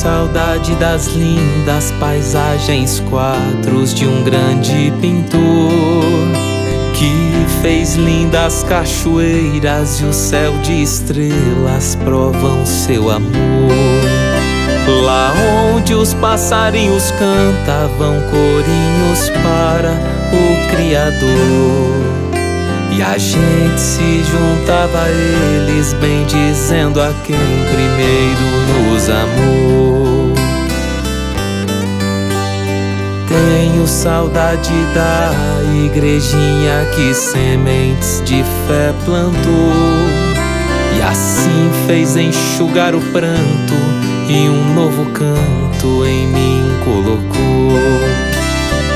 saudade das lindas paisagens, quadros de um grande pintor que fez lindas cachoeiras e o céu de estrelas provam seu amor. Lá onde os passarinhos cantavam corinhos para o Criador. E a gente se juntava a eles, bem dizendo a quem primeiro nos amou. Tenho saudade da igrejinha que sementes de fé plantou. E assim fez enxugar o pranto e um novo canto em mim colocou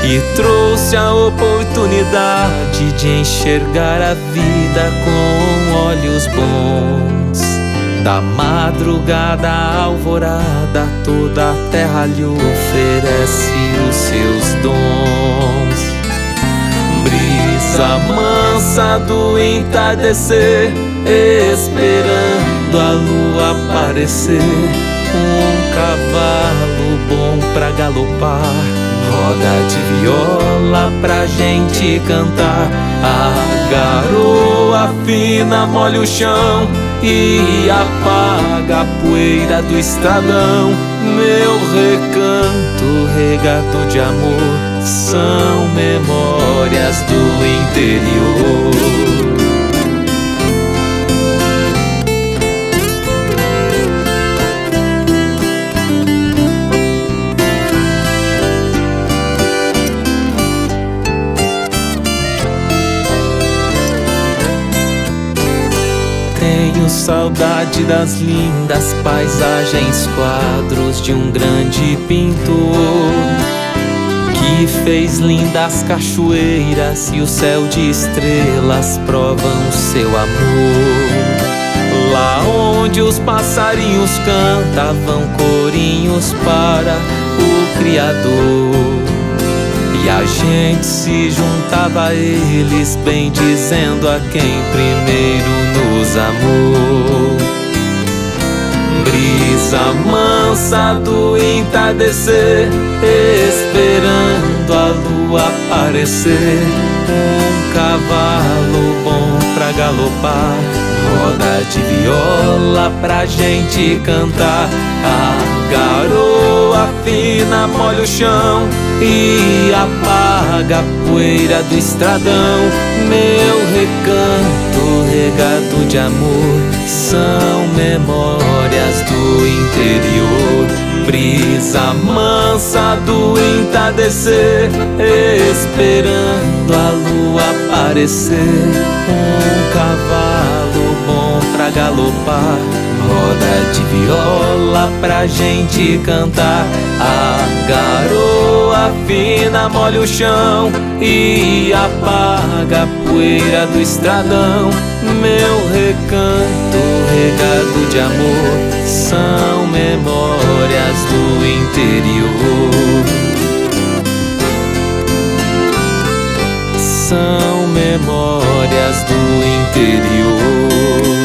e trouxe a oportunidade de enxergar a vida com olhos bons. Da madrugada à alvorada, toda a terra lhe oferece os seus dons. Brisa mansa do entardecer, esperando a lua aparecer. Um cavalo bom pra galopar roda de viola pra gente cantar. A garoa fina molha o chão e apaga a poeira do estradão. Meu recanto regado de amor são memórias do interior. Tenho saudade das lindas paisagens, quadros de um grande pintor que fez lindas cachoeiras e o céu de estrelas provam seu amor. Lá onde os passarinhos cantavam corinhos para o Criador. E a gente se juntava a eles, bem dizendo a quem primeiro amou. Brisa mansa do entardecer, esperando a lua aparecer. Um cavalo bom pra galopar, roda de viola pra gente cantar. A garoa fina molha o chão e apaga a poeira do estradão. Meu recanto regado de amor são memórias do interior. Brisa mansa do entardecer, esperando a lua aparecer. Um cavalo pra galopar, roda de viola pra gente cantar. A garoa fina molha o chão e apaga a poeira do estradão. Meu recanto regado de amor são memórias do interior. São memórias do interior.